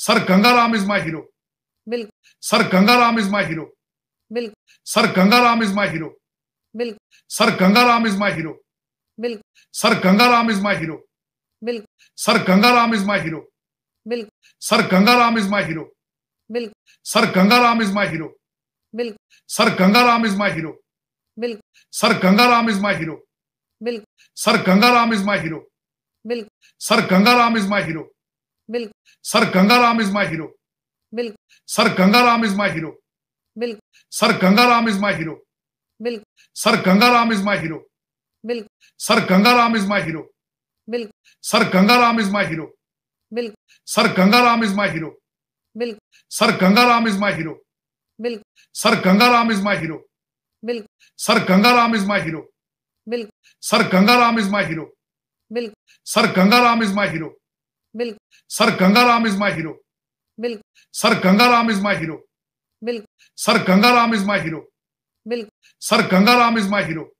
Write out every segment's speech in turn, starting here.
Sir Gangaram is my hero बिल्कुल sir Gangaram is my hero बिल्कुल sir Gangaram is my hero बिल्कुल sir Gangaram is my hero बिल्कुल sir Gangaram is my hero बिल्कुल sir Gangaram is my hero बिल्कुल sir Gangaram is my hero बिल्कुल sir Gangaram is my hero बिल्कुल sir Gangaram is my hero बिल्कुल sir Gangaram is my hero बिल्कुल sir Gangaram is my hero बिल्कुल sir Gangaram is my hero बिल्कुल sir Gangaram is my hero बिल्कुल sir Gangaram is my hero बिल्कुल sir Gangaram is my hero बिल्कुल sir Gangaram is my hero बिल्कुल sir Gangaram is my hero बिल्कुल sir Gangaram is my hero बिल्कुल sir Gangaram is my hero बिल्कुल sir Gangaram is my hero बिल्कुल sir Gangaram is my hero बिल्कुल sir Gangaram is my hero बिल्कुल sir Gangaram is my hero बिल्कुल sir Gangaram is my hero बिल्कुल। Sir Gangaram is my hero बिल्कुल। Sir Gangaram is my hero बिल्कुल। Sir Gangaram is my hero बिल्कुल। Sir Gangaram is my hero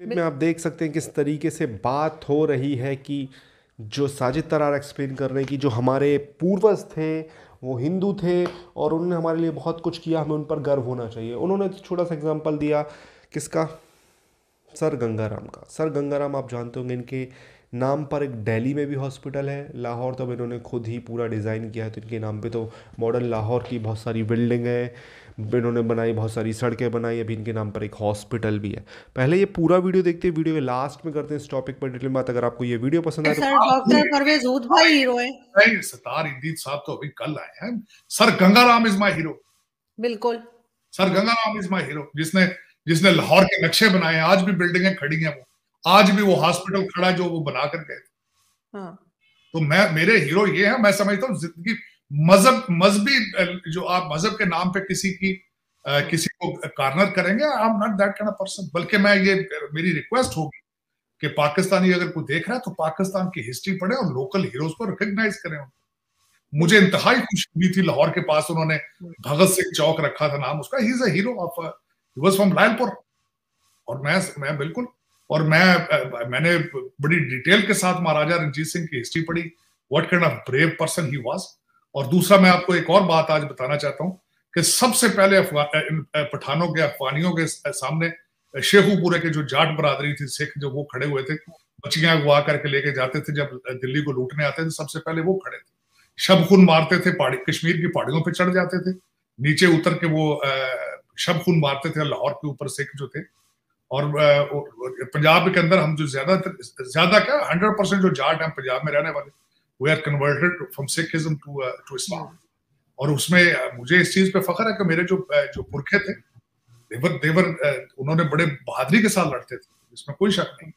में आप देख सकते हैं किस तरीके से बात हो रही है कि जो साजिद तरार एक्सप्लेन कर रहे हैं कि जो हमारे पूर्वज थे वो हिंदू थे और उन्होंने हमारे लिए बहुत कुछ किया हमें उन पर गर्व होना चाहिए। उन्होंने छोटा सा एग्जांपल दिया किसका? सर गंगाराम का। सर गंगाराम आप जानते होंगे इनके नाम पर एक दिल्ली में भी हॉस्पिटल है। लाहौर तो अब इन्होंने खुद ही पूरा डिज़ाइन किया है तो इनके नाम पे तो मॉडर्न लाहौर की बहुत सारी बिल्डिंग है। इन्होंने बनाई बहुत सारी सड़कें बनाई अभी इनके नाम पर एक हॉस्पिटल भी है। पहले ये पूरा वीडियो देखते हैं वीडियो के लास्ट में करते हैं इस टॉपिक पर डिटेल बात। अगर आपको ये वीडियो पसंद आए तो सर डॉक्टर परवेज ऊद भाई हीरो है सतार इंदीद साहब तो अभी कल आए हैं। Sir Gangaram is my hero बिल्कुल। Sir Gangaram is my hero जिसने जिसने लाहौर के नक्शे बनाए आज भी बिल्डिंगें खड़ी हैं वो। आज भी वो हॉस्पिटल खड़ा जो वो बना कर गए हाँ। तो मैं मेरे हीरो ये है मैं समझता हूँ ज़िंदगी मज़हब मजहबी जो आप मज़हब के नाम पे किसी की आ, किसी को कार्नर करेंगे I am not that kind of person बल्कि मैं ये मेरी रिक्वेस्ट होगी कि पाकिस्तानी अगर कोई देख रहा है तो पाकिस्तान की हिस्ट्री पढ़े और लोकल हीरोज को रिकॉग्नाइज करें मुझे इंतहाई खुशी हुई थी लाहौर के पास उन्होंने भगत सिंह चौक रखा था नाम उसका। He is a hero of was from Lalpur और मैं मैं बिल्कुल और मैं, मैंने बड़ी डिटेल के साथ महाराजा रंजीत सिंह की हिस्ट्री पढ़ी what kind of brave person he was और दूसरा मैं आपको एक और बात आज बताना चाहता हूँ कि सबसे पहले पठानों के, अफगानियों के सामने शेखुपुरे के जो जाट बरादरी थी, सिख जो वो खड़े हुए थे, बच्चियाँ अगवा करके लेके जाते थे जब दिल्ली को लूटने आते थे, सबसे पहले वो खड़े थे। शब मारते थे, पहाड़ी, कश्मीर की पहाड़ियों पे चढ़ जाते थे, नीचे उतर के वो शब खून मारते थे, लाहौर के ऊपर सिख जो थे और पंजाब के अंदर हम जो ज़्यादा ज़्यादा क्या हंड्रेड परसेंट जो जाट हैं पंजाब में रहने वाले we are converted from Sikhism to to Islam और उसमें मुझे इस चीज़ पे फख्र है कि मेरे जो जो पुरखे थे देवर देवर उन्होंने बड़े बहादुरी के साथ लड़ते थे इसमें कोई शक नहीं।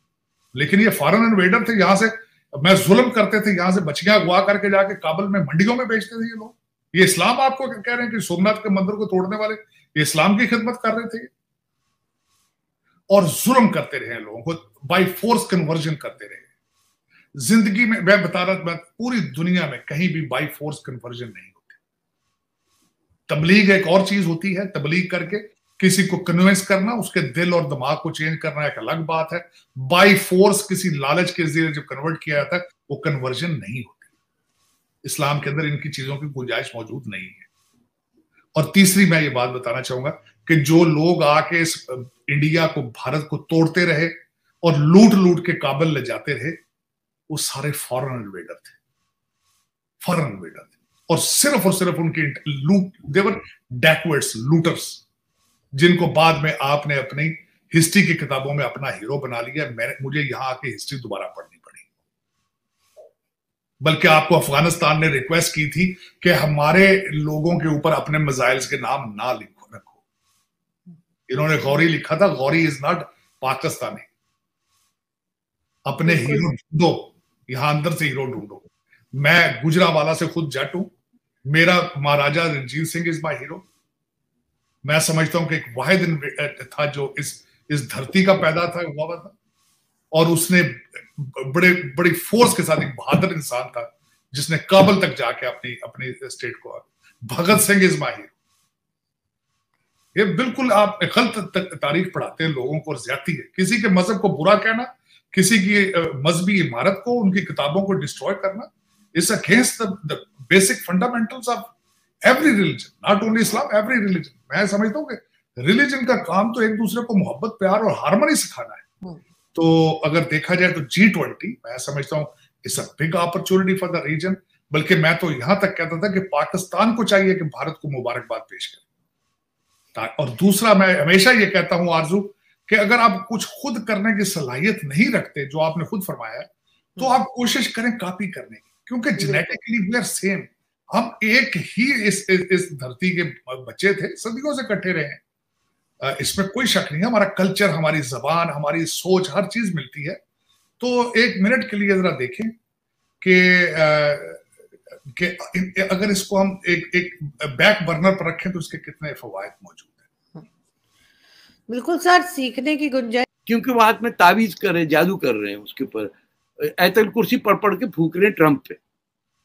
लेकिन ये फॉरन इन्वेडर थे यहाँ से मैं जुल्म करते थे यहाँ से बचियाँ अगवा करके जाके काबुल में मंडियों में बेचते थे ये लोग। ये इस्लाम आपको कह रहे हैं कि सोमनाथ के मंदिर को तोड़ने वाले ये इस्लाम की खिदमत कर रहे थे और जुल्म करते रहे लोगों को बाई फोर्स कन्वर्जन करते रहे ज़िंदगी में, मैं बता रहा मैं पूरी दुनिया में कहीं भी बाई फोर्स कन्वर्जन नहीं होती। तबलीग एक और चीज़ होती है, तबलीग करके किसी को कन्विंस करना, उसके दिल और दिमाग को चेंज करना एक अलग बात है। बाई फोर्स किसी लालच के ज़रिए जब कन्वर्ट किया जाता है, वो कन्वर्जन नहीं होती। इस्लाम के अंदर इनकी चीज़ों की गुंजाइश मौजूद नहीं है। और तीसरी मैं ये बात बताना चाहूँगा कि जो लोग आके इस इंडिया को, भारत को तोड़ते रहे और लूट लूट के काबल ले जाते रहे, वो सारे फॉरेन इन्वेडर थे। फॉरेन इन्वेडर थे। और सिर्फ़ और सिर्फ़ उनके लूट देवर डैकवर्ड्स लूटर्स जिनको बाद में आपने अपनी हिस्ट्री की किताबों में अपना हीरो बना लिया। मैंने, मुझे यहाँ आके हिस्ट्री दोबारा पढ़नी बल्कि आपको अफ़गानिस्तान ने रिक्वेस्ट की थी कि हमारे लोगों के ऊपर अपने मिजाइल्स के नाम ना लिखो रखो। इन्होंने गौरी लिखा था गौरी इज़ नॉट पाकिस्तानी। अपने हीरो ढूंढो यहाँ अंदर से हीरो ढूंढो। मैं गुजरा वाला से खुद जट हूँ। मेरा Maharaja Ranjit Singh is my hero मैं समझता हूँ कि एक वाहिद था जो इस इस धरती का पैदा था हुआ था। और उसने बड़े, बड़ी फोर्स के साथ एक बहादुर इंसान था, जिसने काबल तक जाके अपनी अपनी स्टेट को भगत सिंह इज़ माहिर ये बिल्कुल आप गलत तारीख पढ़ाते हैं लोगों को ज़्यादा है। किसी के मज़हब को बुरा कहना, किसी की मजहबी इमारत को, उनकी किताबों को डिस्ट्रॉय करना it's against the basic fundamentals of every religion not only Islam every religion मैं समझता हूँ कि रिलीजन का काम तो एक दूसरे को मोहब्बत, प्यार और हारमोनी सिखाना है। हम्म। तो अगर देखा जाए तो जी ट्वेंटी मैं समझता हूँ it's a big opportunity for the region बल्कि मैं तो यहाँ तक कहता था कि पाकिस्तान को चाहिए कि भारत को मुबारकबाद पेश करे। और दूसरा मैं हमेशा ये कहता हूँ आरज़ू कि अगर आप कुछ खुद करने की सलाहियत नहीं रखते जो आपने खुद फरमाया तो आप कोशिश करें कॉपी करने की क्योंकि जेनेटिकली वी आर सेम हम एक ही इस इस, इस धरती के बच्चे थे सदियों से इकट्ठे रहे हैं। इसमें कोई शक नहीं है हमारा कल्चर हमारी जबान हमारी सोच हर चीज़ मिलती है। तो एक मिनट के लिए जरा देखें कि कि अगर इसको हम एक एक बैक बर्नर पर रखें तो इसके कितने फवायद मौजूद हैं। बिल्कुल सर सीखने की गुंजाइश। क्योंकि वो हाथ में तावीज कर रहे हैं जादू कर रहे हैं उसके ऊपर। ऐतल कुर्सी पढ़ पढ़ के फूक रहे हैं ट्रंप पे।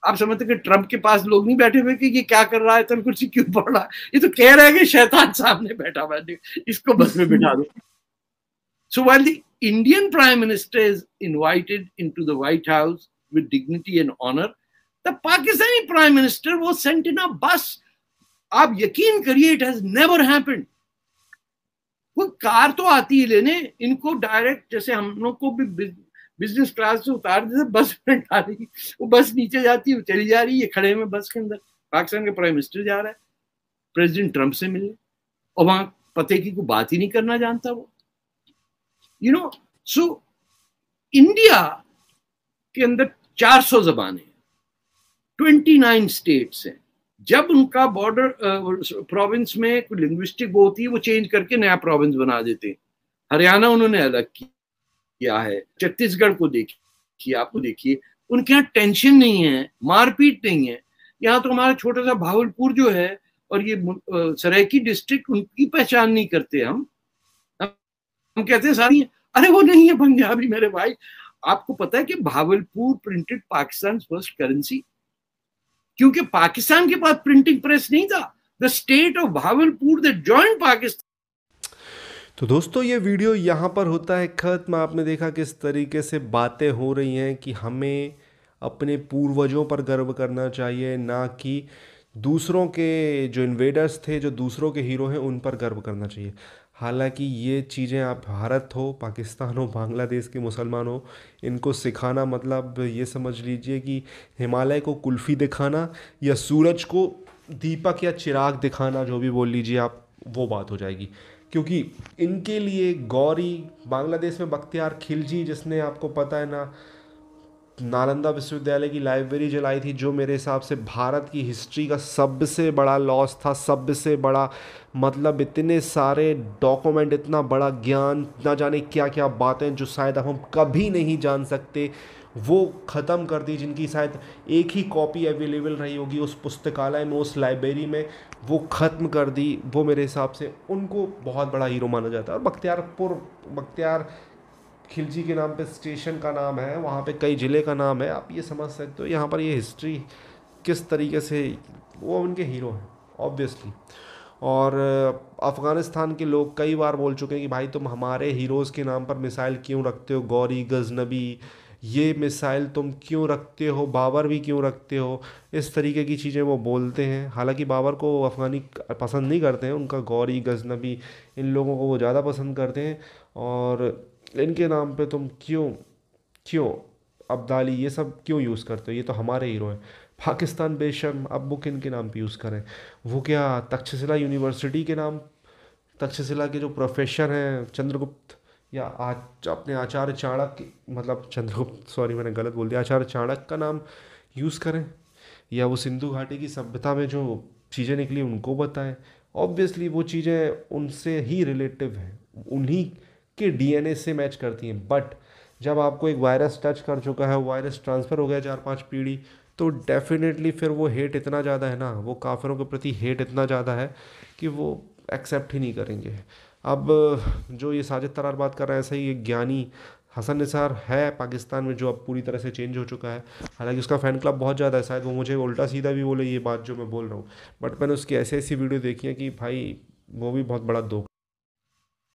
आप समझते कि ट्रंप के पास लोग नहीं बैठे हुए कि ये क्या कर रहा है ऐतल कुर्सी क्यों पढ़ रहा है? ये तो कह रहा है कि शैतान सामने बैठा हुआ है इसको बस में बिठा दो। सो while the Indian Prime Minister is invited into the White House with dignity and honor, the Pakistani Prime Minister was sent in a bus. आप यकीन करिए इट हैज़ नेवर हैपेंड वो कार तो आती है लेने इनको डायरेक्ट जैसे हम लोग को भी बिज़नेस क्लास से उतार देते बस में डाली, वो बस नीचे जाती है चली जा रही है खड़े में बस के अंदर। पाकिस्तान के प्राइम मिनिस्टर जा रहा है प्रेसिडेंट ट्रंप से मिलने। और वहाँ पते की कोई बात ही नहीं करना जानता वो। यू नो सो इंडिया के अंदर 400 जबानें 29 स्टेट्स हैं। जब उनका बॉर्डर प्रोविंस में कोई लिंग्विस्टिक वो होती है, वो चेंज करके नया प्रोविंस बना देते हैं। हरियाणा उन्होंने अलग किया है? छत्तीसगढ़ को देखिए, आपको देखिए, उनके यहाँ टेंशन नहीं है, मारपीट नहीं है। यहाँ तो हमारा छोटा सा भावलपुर जो है और ये सरायकी डिस्ट्रिक्ट उनकी पहचान नहीं करते हम। हम कहते हैं सारी, अरे वो नहीं है पंजाबी मेरे भाई। आपको पता है कि Bahawalpur printed Pakistan first currency क्योंकि पाकिस्तान के पास प्रिंटिंग प्रेस नहीं था। The state of Bahawalpur the joint Pakistan तो दोस्तों, ये वीडियो यहाँ पर होता है खत्म। आपने देखा किस तरीके से बातें हो रही हैं कि हमें अपने पूर्वजों पर गर्व करना चाहिए, ना कि दूसरों के जो इन्वेडर्स थे, जो दूसरों के हीरो हैं, उन पर गर्व करना चाहिए। हालाँकि ये चीज़ें आप भारत हो, पाकिस्तान हो, बांग्लादेश के मुसलमान हो, इनको सिखाना मतलब ये समझ लीजिए कि हिमालय को कुल्फ़ी दिखाना या सूरज को दीपक या चिराग दिखाना, जो भी बोल लीजिए आप, वो बात हो जाएगी। क्योंकि इनके लिए गौरी बांग्लादेश में बख्तियार खिलजी, जिसने आपको पता है ना, नालंदा विश्वविद्यालय की लाइब्रेरी जलाई थी, जो मेरे हिसाब से भारत की हिस्ट्री का सबसे बड़ा लॉस था, सबसे बड़ा मतलब इतने सारे डॉक्यूमेंट इतना बड़ा ज्ञान, ना जाने क्या क्या बातें जो शायद अब हम कभी नहीं जान सकते, वो ख़त्म कर दी, जिनकी शायद एक ही कॉपी अवेलेबल रही होगी उस पुस्तकालय में, उस लाइब्रेरी में। वो ख़त्म कर दी, वो मेरे हिसाब से उनको बहुत बड़ा हीरो माना जाता है। और बख्तियारपुर, बख्तियार खिलजी के नाम पे स्टेशन का नाम है, वहाँ पे कई ज़िले का नाम है, आप ये समझ सकते हो। यहाँ पर ये हिस्ट्री किस तरीके से, वो उनके हीरो हैं ऑब्वियसली और अफ़गानिस्तान के लोग कई बार बोल चुके हैं कि भाई तुम हमारे हीरोज़ के नाम पर मिसाइल क्यों रखते हो? गौरी, गजनबी ये मिसाइल तुम क्यों रखते हो? बाबर भी क्यों रखते हो? इस तरीके की चीज़ें वो बोलते हैं। हालाँकि बाबर को अफ़गानी पसंद नहीं करते हैं। उनका गौरी, गजनबी, इन लोगों को वो ज़्यादा पसंद करते हैं। और इनके नाम पे तुम क्यों क्यों अब्दाली, ये सब क्यों यूज़ करते हो? ये तो हमारे हीरो हैं। पाकिस्तान बेशम अब वो किन के नाम पे यूज़ करें? वो क्या तक्षशिला यूनिवर्सिटी के नाम, तक्षशिला के जो प्रोफेसर हैं चंद्रगुप्त? या आज अपने आचार्य चाणक्य मतलब चंद्रगुप्त सॉरी मैंने गलत बोल दिया। आचार्य चाणक्य का नाम यूज़ करें, या वो सिंधु घाटी की सभ्यता में जो चीज़ें निकली उनको बताएँ। ऑब्वियसली वो चीज़ें उनसे ही रिलेटिव हैं, उन्हीं के डीएनए से मैच करती हैं। बट जब आपको एक वायरस टच कर चुका है वायरस ट्रांसफ़र हो गया चार पाँच पीढ़ी तो डेफिनेटली फिर वो हेट इतना ज़्यादा है ना, वो काफिरों के प्रति हेट इतना ज़्यादा है कि वो एक्सेप्ट ही नहीं करेंगे। अब, जो ये साजिद तरार बात कर रहे हैं, ऐसा ही एक ज्ञानी हसन निसार है पाकिस्तान में, जो अब पूरी तरह से चेंज हो चुका है। हालाँकि उसका फ़ैन क्लब बहुत ज़्यादा है, शायद वो मुझे उल्टा सीधा भी बोले ये बात जो मैं बोल रहा हूँ। बट मैंने उसकी ऐसी ऐसी वीडियो देखी है कि भाई, वो भी बहुत बड़ा दुख